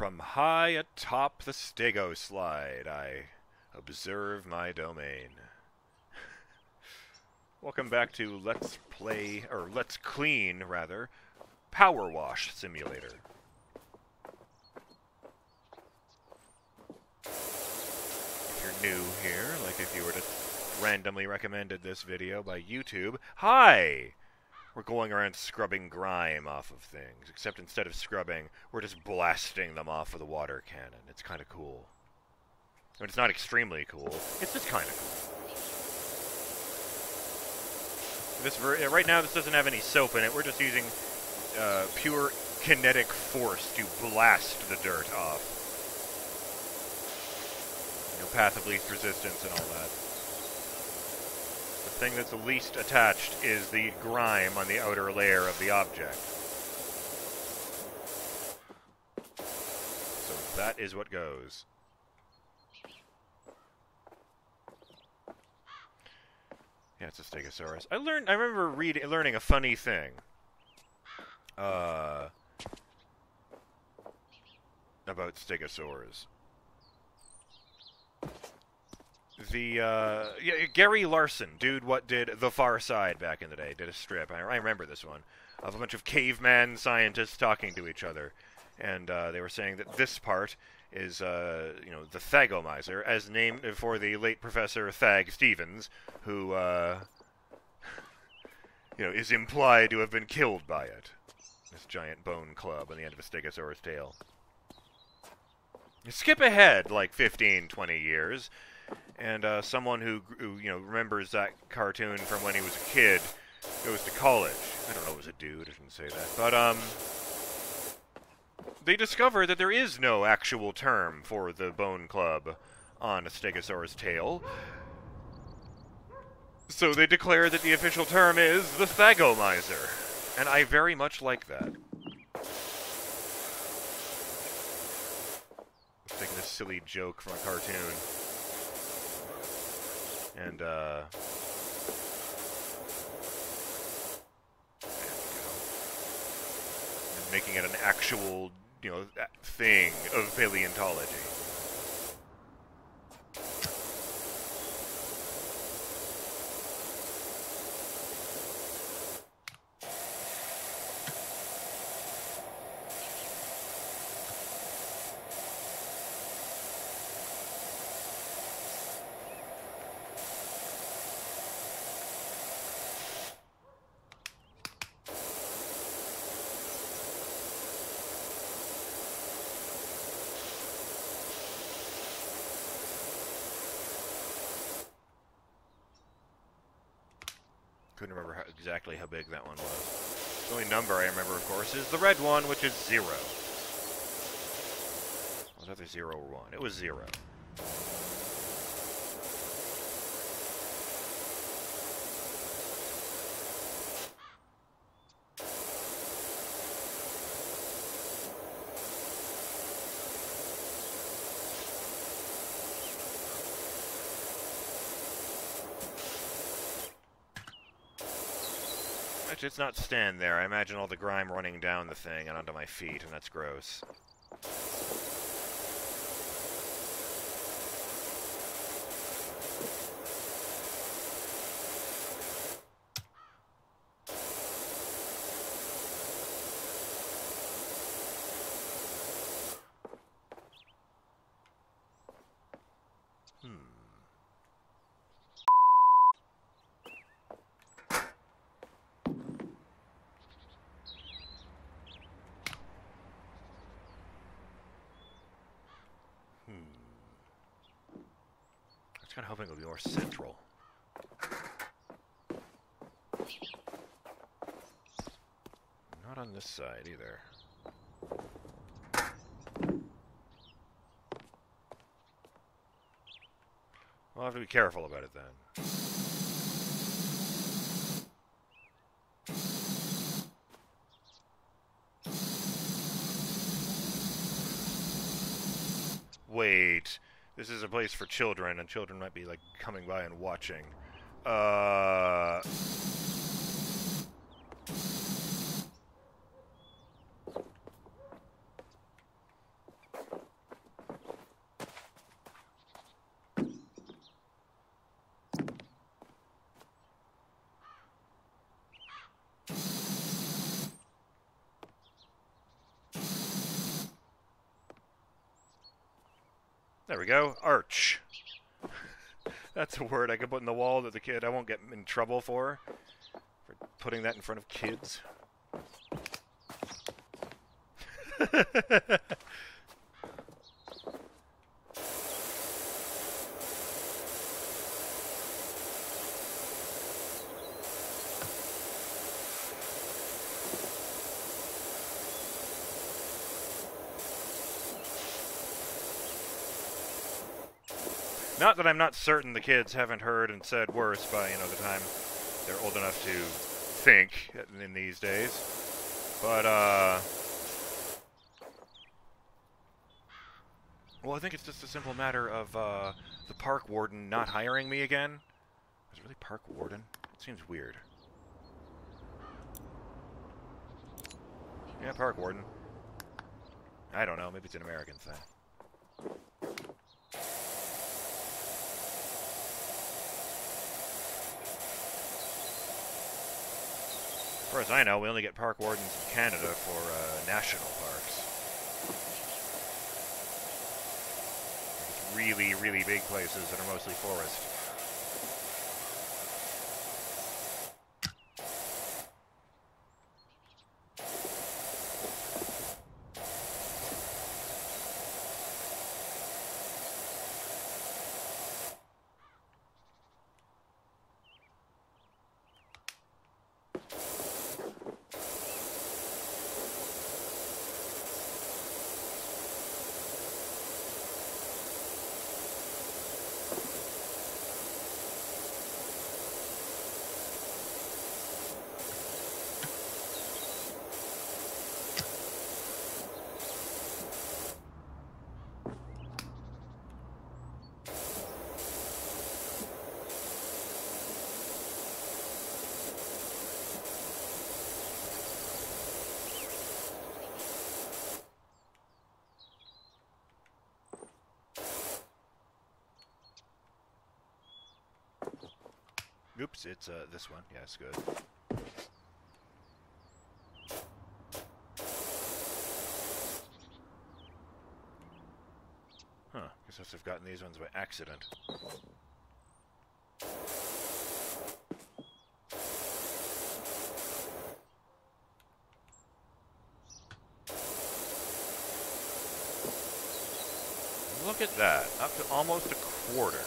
From high atop the Stegoslide, I observe my domain. Welcome back to Let's Play, or Let's Clean, rather, PowerWash Simulator. If you're new here, like if you were to randomly recommended this video by YouTube, hi! We're going around scrubbing grime off of things, except instead of scrubbing, we're just blasting them off with a water cannon. It's kind of cool. I mean, it's not extremely cool, it's just kind of cool. This right now, this doesn't have any soap in it. We're just using uh, pure kinetic force to blast the dirt off. You know, path of least resistance and all that. Thing that's least attached is the grime on the outer layer of the object. So that is what goes. Yeah, it's a Stegosaurus. I learned. I remember reading, learning a funny thing. Uh, about Stegosaurs. The uh, yeah, Gary Larson, dude, what did The Far Side back in the day? Did a strip. I, I remember this one of a bunch of caveman scientists talking to each other, and uh, they were saying that this part is, uh, you know, the Thagomizer, as named for the late Professor Thag Stevens, who, uh, you know, is implied to have been killed by it. This giant bone club on the end of a Stegosaurus tail. Skip ahead like 15, 20 years, and uh, someone who, who, you know, remembers that cartoon from when he was a kid goes to college. I don't know, it was a dude, I shouldn't say that. But, um, they discover that there is no actual term for the bone club on a Stegosaurus tail. So they declare that the official term is the Thagomizer. And I very much like that. Taking this silly joke from a cartoon. And, uh... making it an actual, you know, thing of paleontology. Couldn't remember how, exactly how big that one was. The only number I remember, of course, is the red one, which is zero. Was either zero or one? It was zero. It's not stand there. I imagine all the grime running down the thing and onto my feet, and that's gross. Was kind of hoping it would be more central. Not on this side either. We'll have to be careful about it then. This is a place for children, and children might be like coming by and watching. Uh. There we go. Arch. That's a word I could put in the wall that the kid I won't get in trouble for for putting that in front of kids. Not that I'm not certain the kids haven't heard and said worse by, you know, the time they're old enough to think in these days. But, uh... Well, I think it's just a simple matter of, uh, the park warden not hiring me again. Is it really park warden? It seems weird. Yeah, park warden. I don't know, maybe it's an American thing. As far as I know, we only get park wardens in Canada for uh, national parks. It's really, really big places that are mostly forest. Oops, it's uh, this one. Yeah, it's good. Huh, guess I must have gotten these ones by accident. Look at that, up to almost a quarter.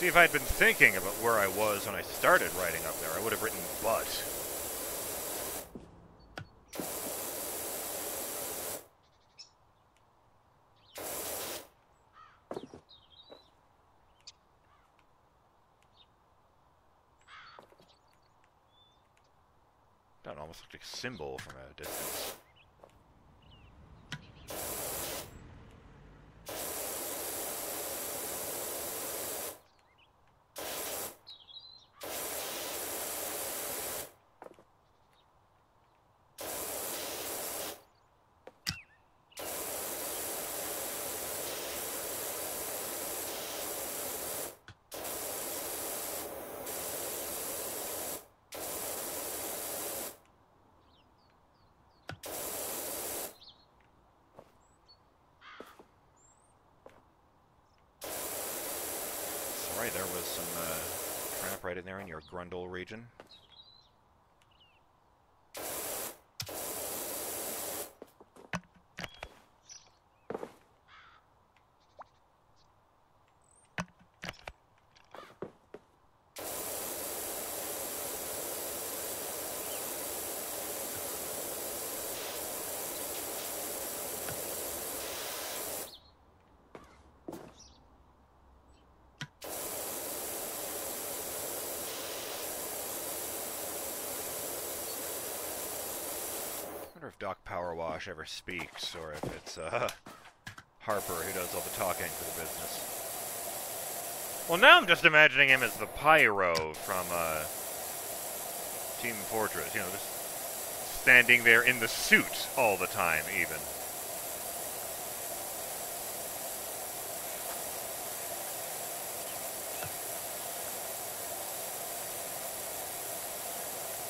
See, if I'd been thinking about where I was when I started writing up there, I would have written but. That almost looked like a symbol from a distance. Sorry, there was some uh, trap right in there in your Grundle region. If Doc Powerwash ever speaks, or if it's uh, Harper who does all the talking for the business. Well, now I'm just imagining him as the Pyro from uh, Team Fortress, you know, just standing there in the suit all the time, even.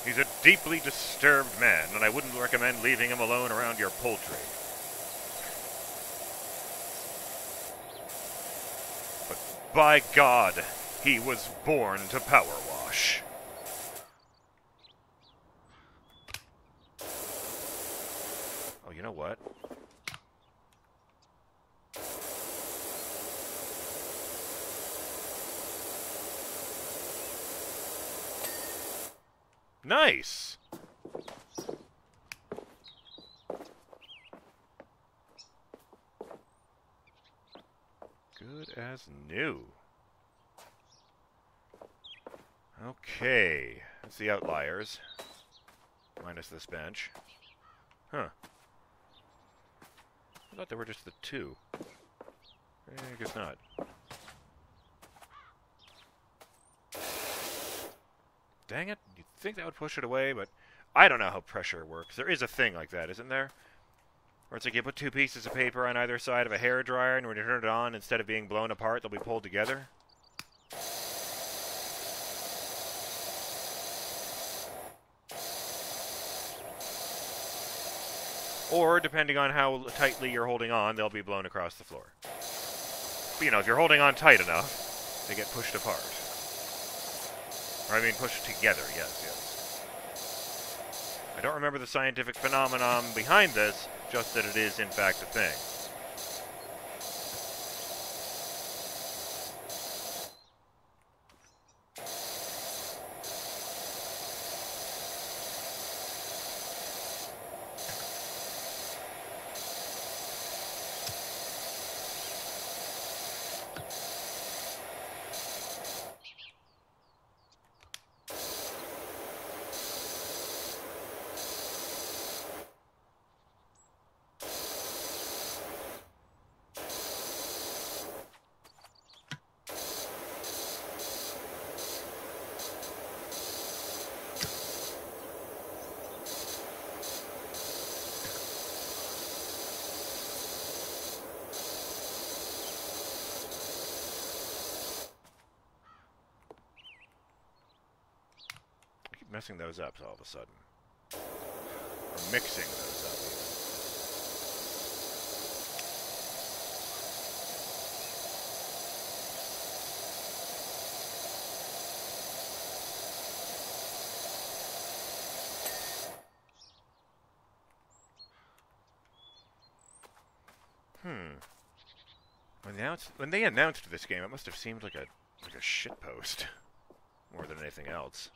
He's a deeply disturbed man, and I wouldn't recommend leaving him alone around your poultry. But by God, he was born to power wash. Oh, you know what? Nice! Good as new. Okay, that's the outliers. Minus this bench. Huh. I thought there were just the two. Eh, I guess not. Dang it, you'd think that would push it away, but I don't know how pressure works. There is a thing like that, isn't there? Where it's like you put two pieces of paper on either side of a hair dryer, and when you turn it on, instead of being blown apart, they'll be pulled together. Or, depending on how tightly you're holding on, they'll be blown across the floor. But, you know, if you're holding on tight enough, they get pushed apart. Or, I mean, pushed together, yes, yes. I don't remember the scientific phenomenon behind this, just that it is, in fact, a thing. Messing those up all of a sudden. Or mixing those up. Hmm. When they, announced, when they announced this game, it must have seemed like a like a shitpost more than anything else.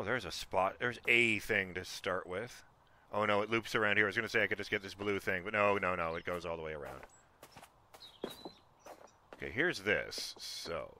Oh, there's a spot. There's a thing to start with. Oh no, it loops around here. I was going to say I could just get this blue thing, but no, no, no. It goes all the way around. Okay, here's this. So,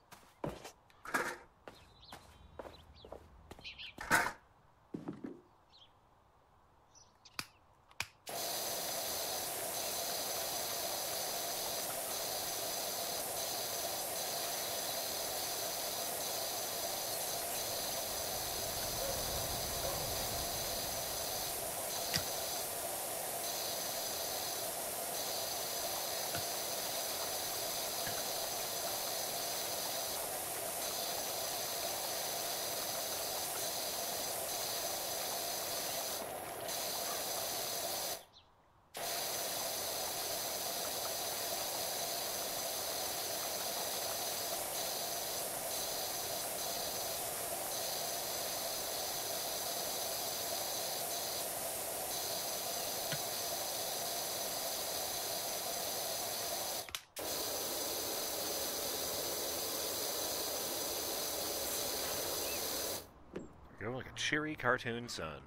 Go like a cheery cartoon sun.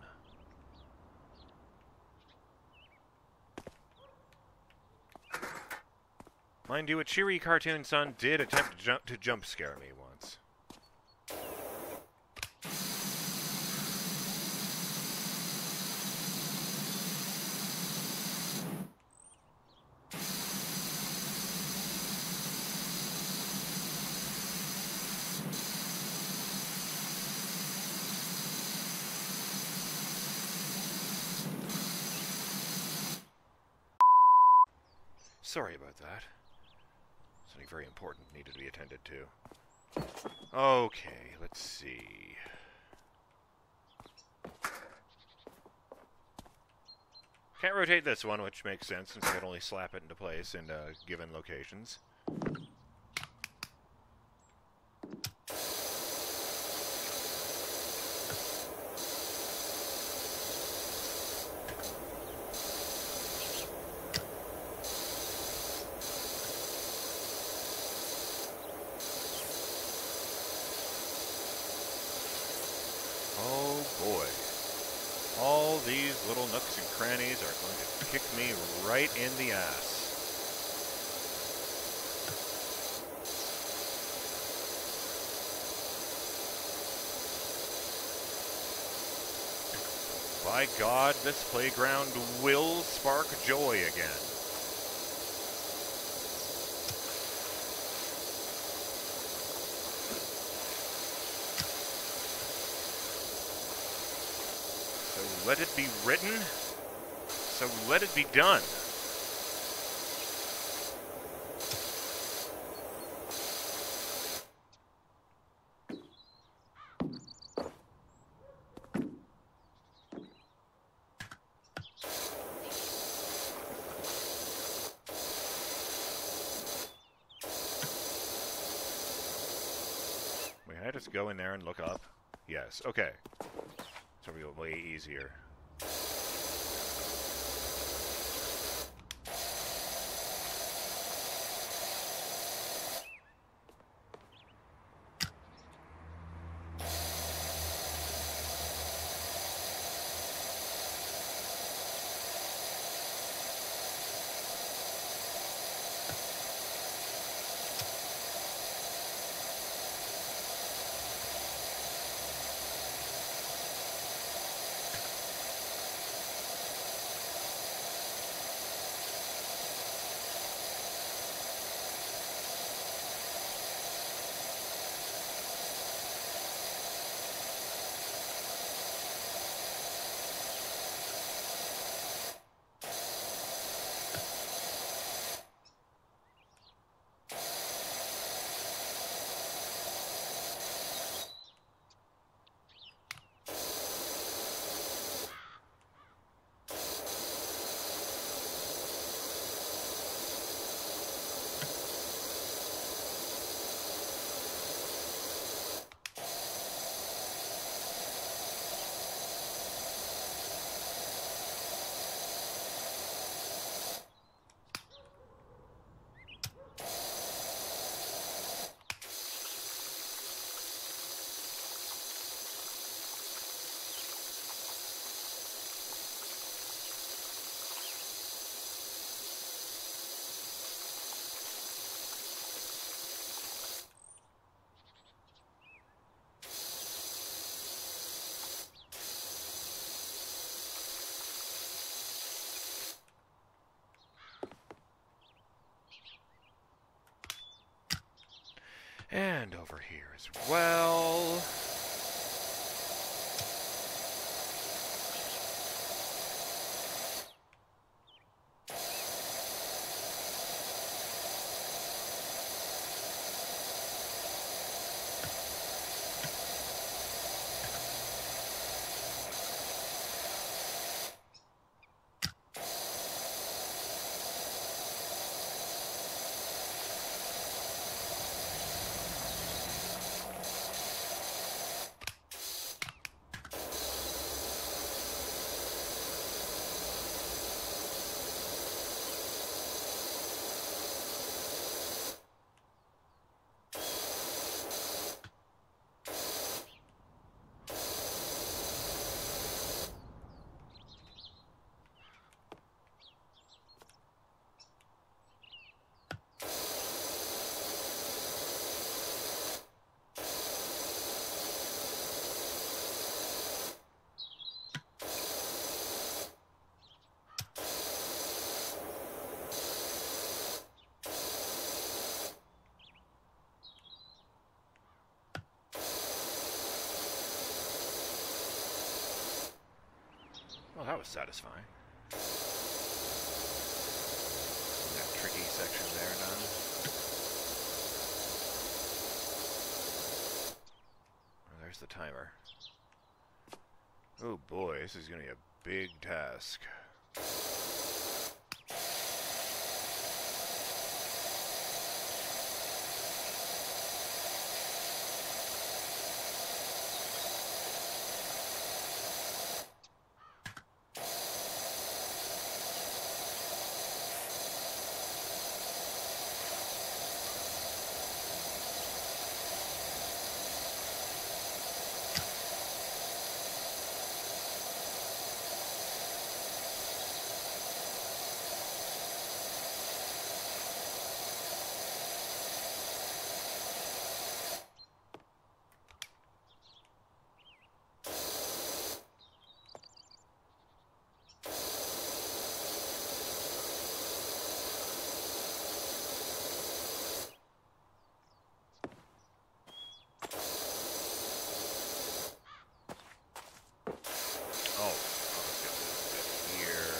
Mind you, a cheery cartoon sun did attempt to jump, to jump scare me once. sorry about that. Something very important needed to be attended to. Okay, let's see. Can't rotate this one, which makes sense since I can only slap it into place in uh, given locations. Oh boy. All these little nooks and crannies are going to kick me right in the. By God, this playground will spark joy again. So let it be written, so let it be done. Just go in there and look up? Yes, okay. So it'll be way easier. And over here as well. Was satisfying. That tricky section there done. There's the timer. Oh boy, this is gonna be a big task. Oh, oh, let's get this bit here.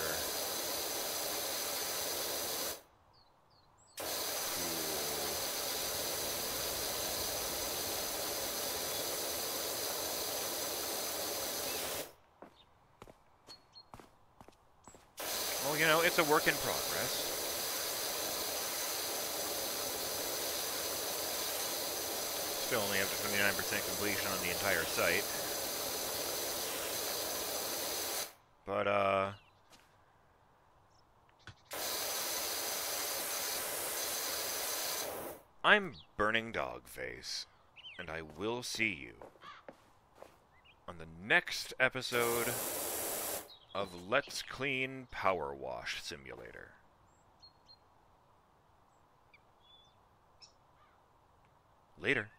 Cool. Well, you know, it's a work in progress. Still only up to 29% completion on the entire site. But, uh... I'm BurningDogFace, and I will see you on the next episode of Let's Clean PowerWash Simulator. Later.